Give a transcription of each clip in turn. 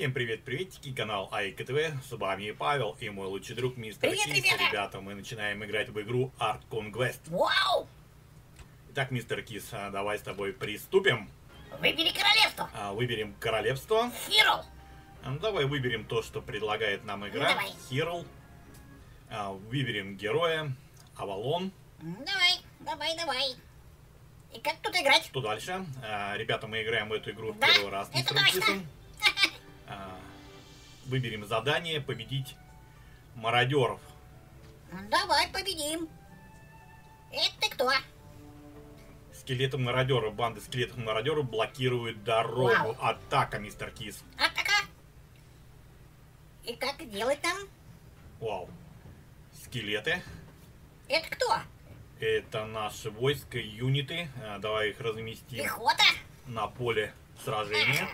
Всем привет, приветики, канал АИКТВ, с вами Павел и мой лучший друг мистер Привет, Кис. ребята! Ребята, мы начинаем играть в игру Art Conquest. Вау! Итак, мистер Кис, а, давай с тобой приступим. Выбери королевство. А, Выберем королевство. Хиро. А, ну, Давай выберем то, что предлагает нам игра. Давай. Хирл. А, Выберем героя. Авалон. Давай, давай, давай. И как тут играть? Что дальше? А, Ребята, мы играем в эту игру в Да, первый раз с это мистером точно. Кисом. Выберем задание победить мародеров. Давай, победим. Это кто? Скелеты мародеров, банды скелетов мародеров блокируют дорогу. Вау. Атака, мистер Кис. Атака. И как делать там? Вау. Скелеты. Это кто? Это наши войска, юниты. А, Давай их разместим Пехота? на поле сражения.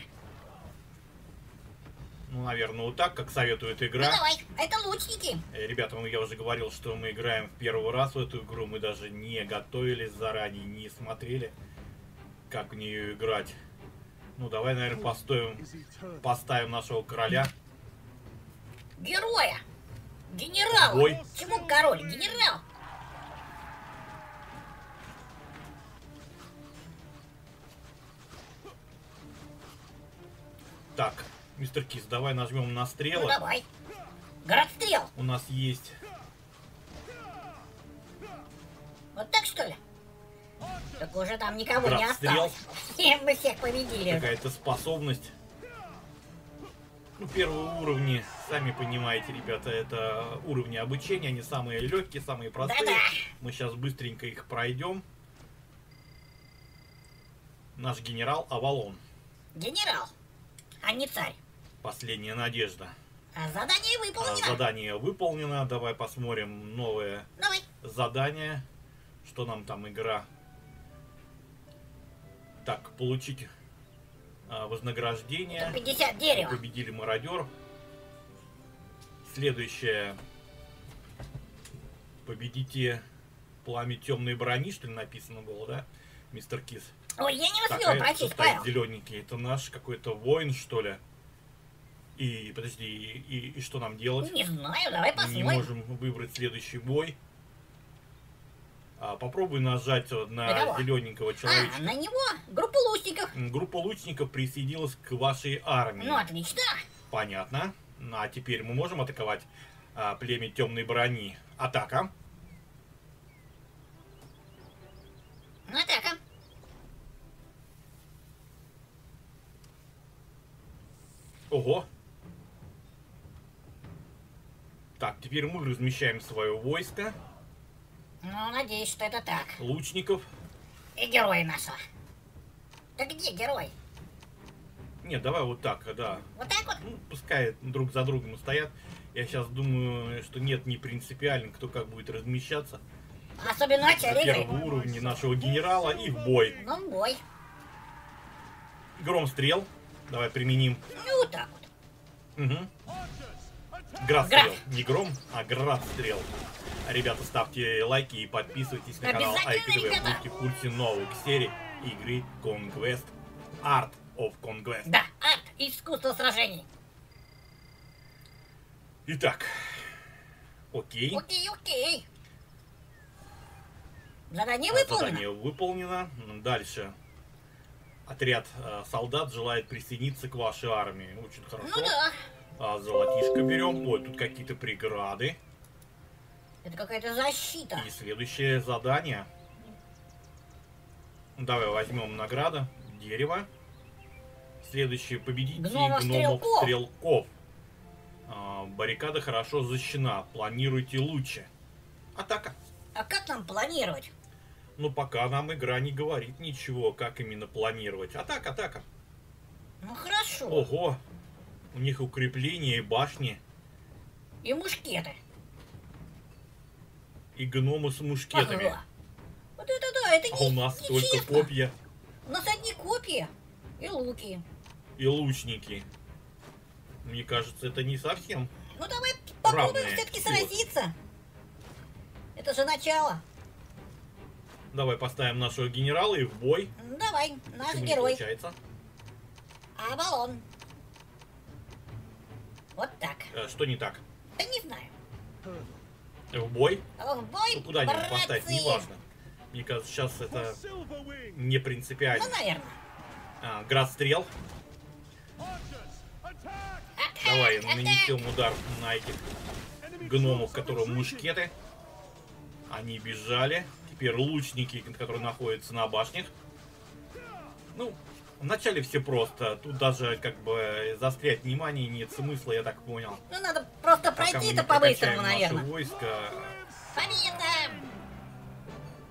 Ну, наверное, вот так, как советует Ну игра. давай, это лучники. Э, Ребята, ну я уже говорил, что мы играем в первый раз в эту игру. Мы даже не готовились заранее, не смотрели, как в нее играть. Ну, давай, наверное, поставим, поставим нашего короля. Героя. Генерал. Бой. Чему король? Генерал. Так, мистер Кис, давай нажмем на Ну стрелы. давай. Град стрел. У нас есть... Вот так что ли? Так уже там никого не Град стрел. осталось. Всем мы всех победили. какая-то способность. Ну, первые уровни, сами понимаете, ребята, это уровни обучения, они самые легкие, самые простые. Да-да. Мы сейчас быстренько их пройдем. Наш генерал Авалон. Генерал, а не царь. Последняя надежда. А задание А, выполнено. Задание выполнено. Давай посмотрим новое Давай. задание. Что нам там игра? Так, получить а, вознаграждение. 50 дерева. Победили мародер. Следующее. Победите пламя темной брони, что ли, написано было, да? Мистер Кис. Ой, я не успела а прочесть, Павел. зелененький? Это наш какой-то воин, что ли? И, подожди, и, и- и что нам делать? Не знаю, давай Мы не посмотрим. можем выбрать следующий бой. А, попробуй нажать на кого? зелененького А, человечка. на него группа лучников. Группа лучников присоединилась к вашей армии. Ну, отлично. Понятно. Ну, а теперь мы можем атаковать а, племя темной брони. Атака. Атака. Ого. Так, теперь мы размещаем свое войско, Ну, надеюсь, что это так. лучников. И героя нашего. Да где герой? Нет, давай вот так, да. Вот так вот? Ну, пускай друг за другом стоят. Я сейчас думаю, что нет не принципиально, кто как будет размещаться. Особенно начале игры. первом уровне нашего генерала и в бой. Ну, в бой. Гром стрел. Давай применим. Ну, вот так вот. Угу. Град стрел. Не гром, а град стрел. Ребята, ставьте лайки и подписывайтесь на канал IPTV. ребята. Будьте в курсе новых серий игры Conquest. Art of Conquest. Да, арт, искусство сражений. Итак. Окей. Окей, окей. Задание А, выполнено. Задание выполнено. Дальше. Отряд э, солдат желает присоединиться к вашей армии. Очень хорошо. Ну да. А, золотишко берем. Ой, тут какие-то преграды. Это какая-то защита. И следующее задание. Давай возьмем награда. Дерево. Следующее победите Гномов гномов стрелков. стрелков. А, баррикада хорошо защищена. Планируйте лучше. Атака. А как нам планировать? Ну, пока нам игра не говорит ничего, как именно планировать. Атака, атака. Ну хорошо. Ого. У них укрепления и башни. И мушкеты. И гномы с мушкетами. Ага. Вот это да, это А не, у нас не только честно. копья У нас одни копья и луки. и лучники. Мне кажется, это не совсем. Ну давай попробуем все-таки сразиться. Это же начало. Давай поставим нашего генерала и в бой. Давай, наш Почему не герой. получается? Авалон. Вот так. Э, что не так? Да не знаю. В бой? В бой, Ну, куда-нибудь поставить, братцы. неважно. Мне кажется, сейчас это не принципиально. Ну, наверное. А, град стрел. Давай нанесем удар на этих гномов, которые мушкеты. Они бежали. Теперь лучники, которые находятся на башнях. Ну, вначале все просто. Тут даже как бы заострять внимание нет смысла, я так понял. Ну, надо просто пройти-то по-быстрому, наверное. войско, Победа!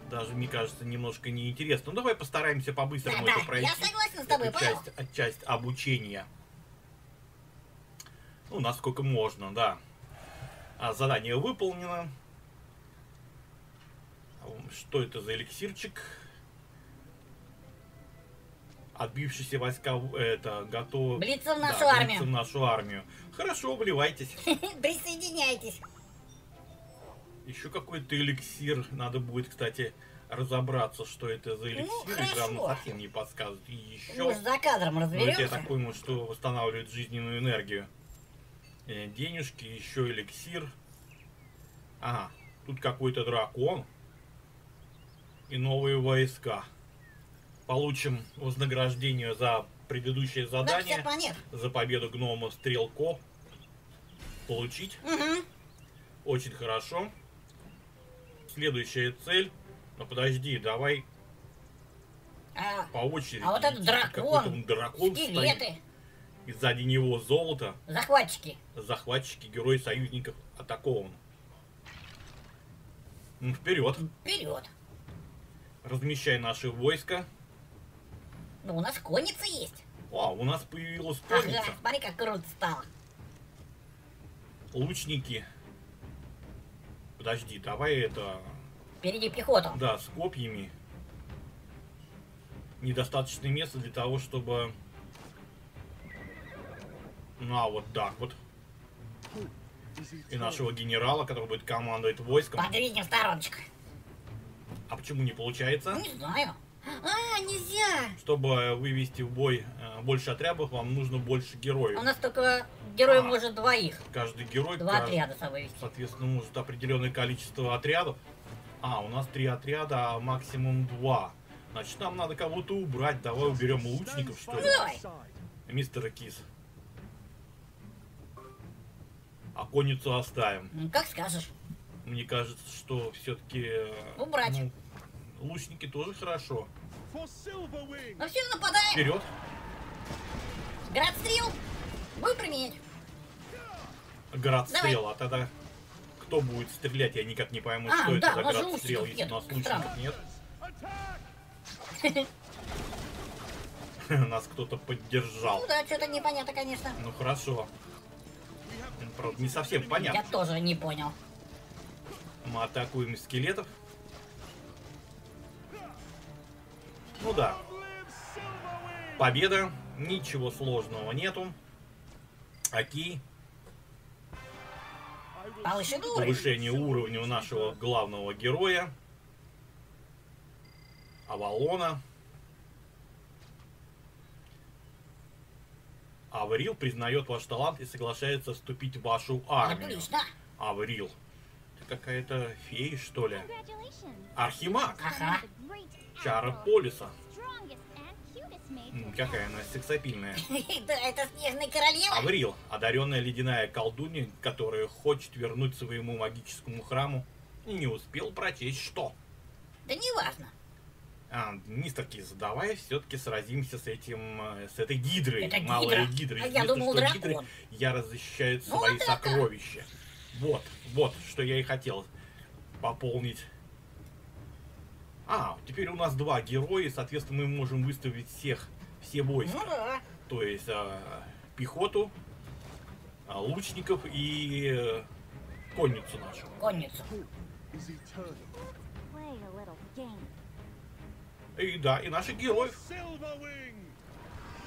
даже, мне кажется, немножко неинтересно. Ну, давай постараемся по-быстрому Да, это да, пройти. я согласна с тобой, Это Павел. часть, часть обучения. Ну, насколько можно, да. А задание выполнено. Что это за эликсирчик? Отбившиеся войска это готовы Блица в нашу да, армию. в нашу армию. Хорошо, вливайтесь. Присоединяйтесь. Еще какой-то эликсир. Надо будет, кстати, разобраться, что это за эликсир. Игра Ну, нам совсем не подсказывает. И еще... Мы за кадром Ну, это я разберемся. так понял, что восстанавливает жизненную энергию. Э, Денежки, еще эликсир. Ага, тут какой-то дракон. И новые войска. Получим вознаграждение за предыдущее Да, 50 задание. За победу гнома Стрелко. Получить. Угу. Очень хорошо. Следующая цель. Но подожди, давай А, по очереди. А вот этот дракон, дракон стоит. скелеты, И сзади него золото. захватчики. захватчики, герой союзников атакован. Ну, вперед. Вперед. Размещай наши войска. Ну, у нас конница есть. О, у нас появилась Ага, конница. смотри, как круто стало. Лучники. Подожди, давай это... Впереди пехоту. Да, с копьями. Недостаточно места для того, чтобы... Ну, а вот так вот. И нашего генерала, который будет командовать войском. Подвинем в стороночку. А почему не получается? Не знаю. А, нельзя. Чтобы вывести в бой э, больше отрядов, вам нужно больше героев. У нас только герой А. может двоих. Каждый герой, Два кажд- отряда с собой вести. соответственно, может определенное количество отрядов. А, у нас три отряда, а максимум два. Значит, нам надо кого-то убрать. Давай уберем лучников, что ли? Давай. Мистер Кис. А конницу оставим. Ну, как скажешь. Мне кажется, что все-таки... Убрать. лучники тоже хорошо. Ну все, нападаем. Вперед! Град стрел. Будем применять. Град Давай. стрел, а тогда кто будет стрелять, я никак не пойму, А, что да, это за нас же град стрел, лучников если у нас лучников нет. Нас кто-то поддержал. Ну да, что-то непонятно, конечно. Ну хорошо. Правда, не совсем Я понятно. тоже не понял. Мы атакуем скелетов. Ну да, победа. Ничего сложного нету. Окей. Повышен уровень. Повышение уровня у нашего главного героя. Авалона. Аврил признает ваш талант и соглашается вступить в вашу армию. Аврил. Ты какая-то фея, что ли? Архимаг. Ага. Чара Полиса. Какая она сексапильная. Да, это снежная королева. Аврил, одаренная ледяная колдунья, которая хочет вернуть своему магическому храму не успел прочесть что. Да не важно. А, мистер Киз, давай все-таки сразимся с этим, э, с этой гидрой. Это Малая гидра. гидра. А я думал, что дракон. гидры яро защищают Ну, свои вот это. сокровища. Вот, вот, что я и хотел пополнить. А, теперь у нас два героя, соответственно, мы можем выставить всех, все войска. Ну да. То есть а, пехоту, а, лучников и э, конницу нашу. Конницу. И да, и наших героев.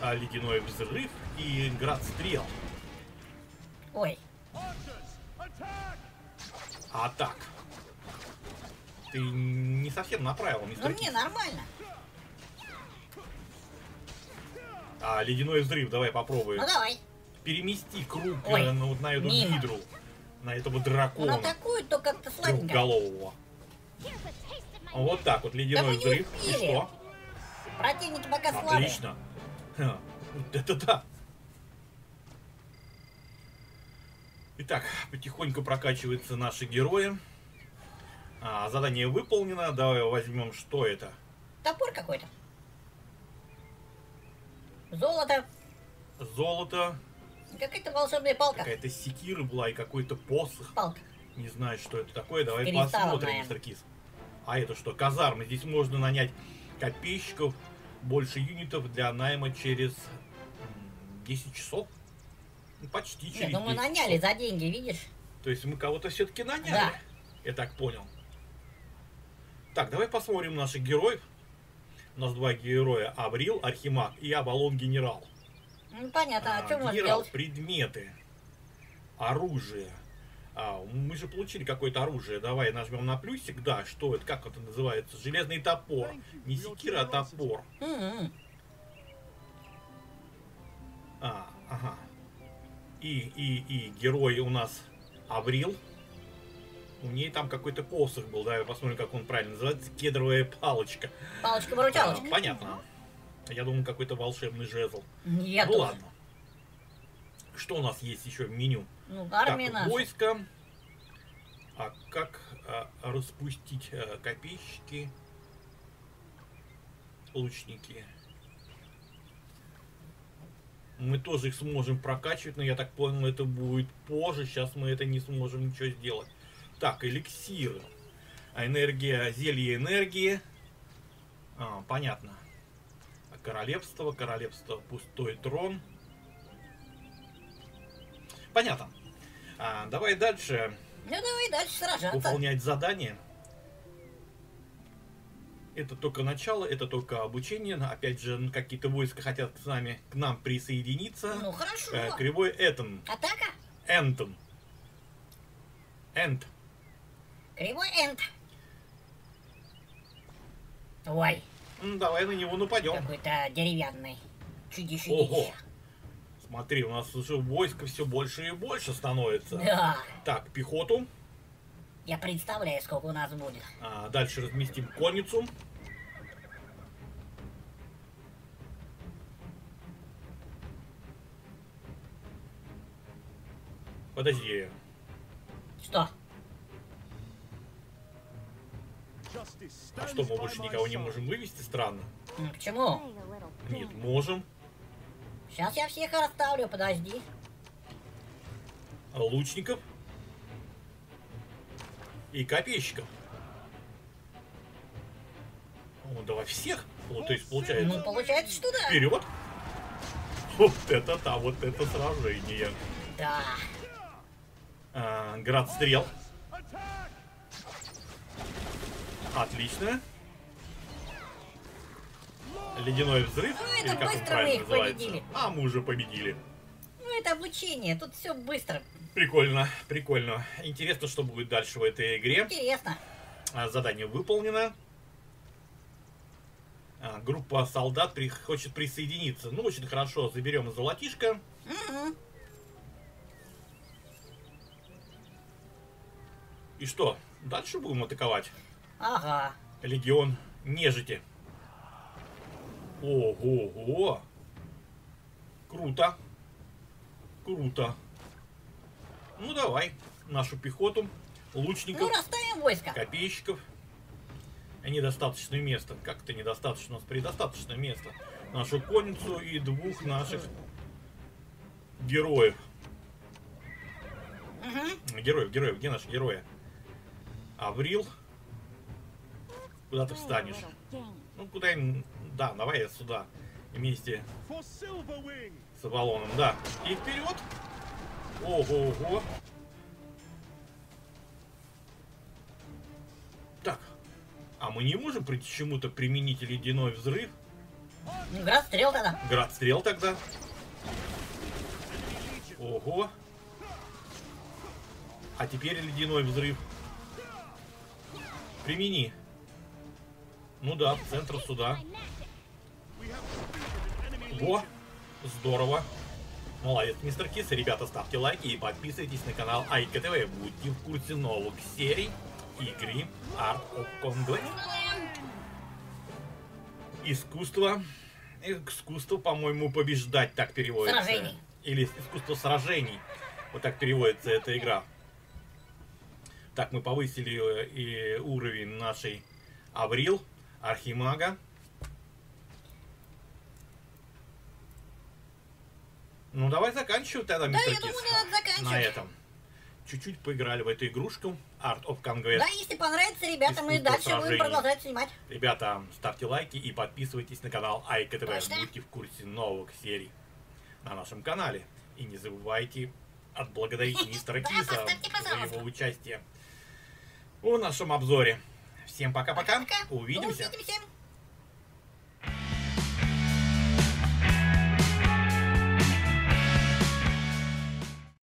А, ледяной взрыв и град стрел. Ой. Archers! Ты не совсем направил, Ну мистер мне нормально. А, ледяной взрыв, давай попробуем. Ну давай. перемести круг Ой, э, на, на эту мимо. гидру, на этого Он дракона атакует, то как-то слабенько. трехголового. Вот так вот, ледяной Да взрыв. И что? Противники пока слабые. Отлично. Вот это да. Итак, потихоньку прокачиваются наши герои. А, задание выполнено. Давай возьмем, что это. Топор какой-то. Золото. Золото, Какая-то волшебная палка. какая-то секира была и какой-то посох. Палка. Не знаю, что это такое. Давай посмотрим, мистер Кис. А это что? Казармы. Здесь можно нанять копейщиков, больше юнитов для найма через м, 10 часов. Ну, почти через Нет, ну мы 10 наняли часов. за деньги, видишь? То есть мы кого-то все-таки наняли. Да. Я так понял. Так, давай посмотрим наших героев. У нас два героя. Аврил, Архимаг и Авалон Генерал. Ну, понятно, а, А, что генерал, предметы, оружие. А, мы же получили какое-то оружие. Давай нажмем на плюсик. Да, что это? Как это называется? Железный топор. Не секира, а топор. М-м. А, ага. И, и, и герой у нас Аврил. У ней там какой-то посох был. Давай посмотрим, как он правильно называется. Кедровая палочка. А, Палочка-выручалочка. понятно. Я думал, какой-то волшебный жезл. Я ну тоже. ладно. Что у нас есть еще в меню? Ну, армия так, войско. А как а, распустить а, копейщики? Лучники. Мы тоже их сможем прокачивать, но я так понял, это будет позже. Сейчас мы это не сможем ничего сделать. Так, эликсиры. А Энергия, зелье энергии. А, понятно. А королевство, королевство, пустой трон. Понятно. А, давай дальше Ну, давай дальше сражаться. выполнять задание. Это только начало, это только обучение. Опять же, какие-то войска хотят с нами, к нам присоединиться. Ну, хорошо. Э, кривой Этон. Атака. Энтон. Энт. Кривой энд. Ой, М, Давай на него нападем. какой-то деревянный. Чудище. Ого. Смотри, у нас уже войско все больше и больше становится. Да. Так, пехоту. Я представляю, сколько у нас будет. А, дальше разместим конницу. Подожди. Что? А что, мы больше никого не можем вывести? Странно. М, Почему? Нет, можем. Сейчас я всех расставлю, подожди. А Лучников. И копейщиков. Ну, давай всех. Вот, то есть, Ну, получается, получается, что да. вперед. Вот это да, вот это сражение. Да. А, град стрел. Отлично. Ледяной взрыв. Ну, это быстро мы их называется. победили. А мы уже победили. Ну, это обучение, тут все быстро. Прикольно, прикольно. Интересно, что будет дальше в этой игре. Интересно. А, Задание выполнено. А, Группа солдат при- хочет присоединиться. Ну, очень хорошо. Заберем золотишко. Мгм. И что? Дальше будем атаковать. Ага. Легион нежити. Ого-го. Круто. Круто. Ну давай. Нашу пехоту. Лучников. Ну, расставим войско. копейщиков. А Недостаточное место. Как это недостаточно? У нас предостаточное место. Нашу конницу и двух наших героев. Мгм. Героев, героев. Где наши герои? Аврил. Куда ты встанешь? Ну, куда им... Да, давай я сюда. Вместе с Авалоном, да. И вперед! Ого-го! Так. А мы не можем при чему-то применить ледяной взрыв? Град стрел тогда. Град стрел тогда. Ого. А теперь ледяной взрыв. Примени. Ну да, в центр сюда. Во, здорово. Молодец, мистер Кис. Ребята, ставьте лайки и подписывайтесь на канал Айка ТВ. Будьте в курсе новых серий игры Art of Conquest. Искусство. Искусство, по-моему, побеждать так переводится. Сражений. Или искусство сражений. Вот так переводится эта игра. Так, мы повысили э, и уровень нашей Аврил, Архимага. Ну, давай заканчивать тогда, Да, я думаю, надо заканчивать. на этом. Чуть-чуть поиграли в эту игрушку Art of Conquest. Да, если понравится, ребята, мы дальше будем продолжать снимать. Ребята, ставьте лайки и подписывайтесь на канал Айка ТВ. Точно. Будьте в курсе новых серий на нашем канале. И не забывайте отблагодарить мистера Киса за его участие в нашем обзоре. Всем пока-пока. Увидимся. Увидимся.